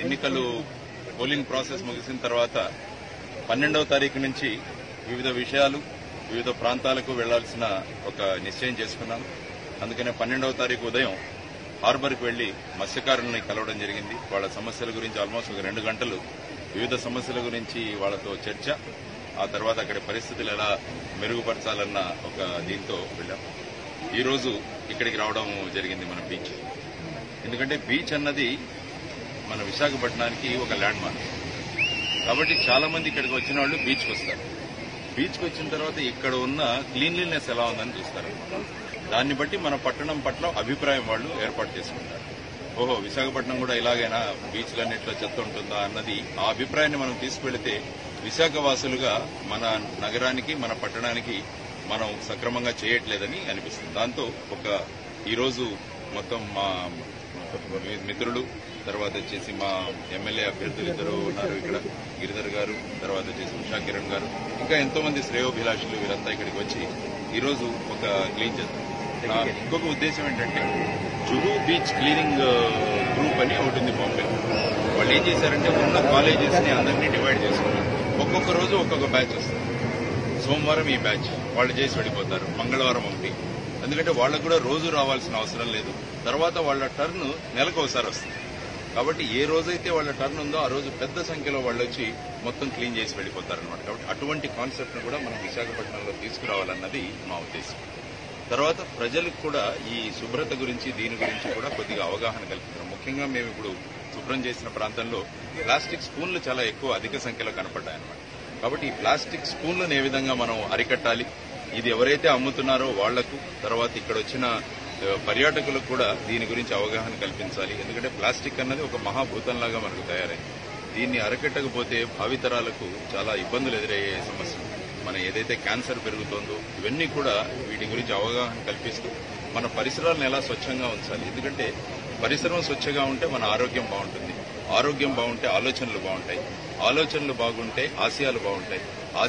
ఎన్నికలు polling process ముగిసిన తర్వాత పన్నెండవ తారీఖు నుంచి వివిధ విషయాలు వివిధ ప్రాంతాలకు వెళ్ళాల్సిన ఒక నిశ్చయం చేసుకున్నాం. అందుకనే పన్నెండవ తారీఖు ఉదయం హార్బర్కి వెళ్ళి మత్స్యకారుల్ని కలవడం జరిగింది. వాళ్ళ సమస్యల గురించి ఆల్మోస్ట్ ఒక రెండు గంటలు వివిధ సమస్యల గురించి వాళ్ళతో చర్చ ఆ తర్వాత అక్కడి పరిస్థితులు ఎలా మెరుగుపరచాలన్న ఒక దీంతో వెళ్ళాం. ఈ రోజు ఇక్కడికి రావడం జరిగింది మన బీచ్. ఎందుకంటే బీచ్ అన్నది మన విశాఖపట్నానికి ఒక ల్యాండ్ మార్క్ కాబట్టి చాలా మంది ఇక్కడికి వచ్చిన వాళ్ళు బీచ్కి వస్తారు. బీచ్కి వచ్చిన తర్వాత ఇక్కడ ఉన్న క్లీన్లీనెస్ ఎలా ఉందని చూస్తారు. దాన్ని బట్టి మన పట్టణం పట్ల అభిప్రాయం వాళ్ళు ఏర్పాటు చేసుకుంటారు. ఓహో విశాఖపట్నం కూడా ఇలాగైనా? బీచ్లన్నిట్లో చెత్త ఉంటుందా అన్నది ఆ అభిప్రాయాన్ని మనం తీసుకువెళితే విశాఖ వాసులుగా మన నగరానికి మన పట్టణానికి మనం సక్రమంగా చేయట్లేదని అనిపిస్తుంది. దాంతో ఒక ఈరోజు మొత్తం మా మిత్రులు తర్వాత వచ్చేసి మా ఎమ్మెల్యే అభ్యర్థులు ఇద్దరు ఉన్నారు ఇక్కడ. గిరిధర్ గారు తర్వాత వచ్చేసి ఉషా కిరణ్ గారు. ఇంకా ఎంతో మంది శ్రేయోభిలాషులు వీరంతా ఇక్కడికి వచ్చి ఈరోజు ఒక క్లీన్ చేస్తారు. ఇంకొక ఉద్దేశం ఏంటంటే జుహూ బీచ్ క్లీనింగ్ గ్రూప్ అని ఒకటి ఉంది బాంబే. వాళ్ళు ఏం చేశారంటే ఉన్న కాలేజెస్ని అందరినీ డివైడ్ చేసుకున్నారు. ఒక్కొక్క రోజు ఒక్కొక్క బ్యాచ్ వస్తుంది. సోమవారం ఈ బ్యాచ్. వాళ్ళు చేసి వెళ్ళిపోతారు. మంగళవారం ఒకటి. ఎందుకంటే వాళ్ళకు కూడా రోజు రావాల్సిన అవసరం లేదు. తర్వాత వాళ్ళ టర్న్ నెలకు ఒకసారి వస్తుంది. కాబట్టి ఏ రోజైతే వాళ్ళ టర్న్ ఉందో ఆ రోజు పెద్ద సంఖ్యలో వాళ్ళు వచ్చి మొత్తం క్లీన్ చేసి వెళ్ళిపోతారనమాట కాబట్టి అటువంటి కాన్సెప్ట్ను కూడా మనం విశాఖపట్నంలో తీసుకురావాలన్నది మా ఉద్దేశం. తర్వాత ప్రజలకు కూడా ఈ శుభ్రత గురించి దీని గురించి కూడా కొద్దిగా అవగాహన కల్పించడం ముఖ్యంగా మేము ఇప్పుడు శుభ్రం చేసిన ప్రాంతంలో ప్లాస్టిక్ స్పూన్లు చాలా ఎక్కువ అధిక సంఖ్యలో కనపడ్డాయన్నమాట. కాబట్టి ఈ ప్లాస్టిక్ స్పూన్లను ఏ విధంగా మనం అరికట్టాలి? ఇది ఎవరైతే అమ్ముతున్నారో వాళ్ళకు తర్వాత ఇక్కడ వచ్చిన పర్యాటకులకు కూడా దీని గురించి అవగాహన కల్పించాలి. ఎందుకంటే ప్లాస్టిక్ అన్నది ఒక మహాభూతంలాగా మనకు తయారైంది. దీన్ని అరికట్టకపోతే భావితరాలకు చాలా ఇబ్బందులు ఎదురయ్యే సమస్య. మన ఏదైతే క్యాన్సర్ పెరుగుతోందో ఇవన్నీ కూడా వీటి గురించి అవగాహన కల్పిస్తూ మన పరిసరాలను ఎలా స్వచ్ఛంగా ఉంచాలి. ఎందుకంటే పరిసరం స్వచ్ఛంగా ఉంటే మన ఆరోగ్యం బాగుంటుంది. ఆరోగ్యం బాగుంటే ఆలోచనలు బాగుంటాయి. ఆలోచనలు బాగుంటే ఆశయాలు బాగుంటాయి.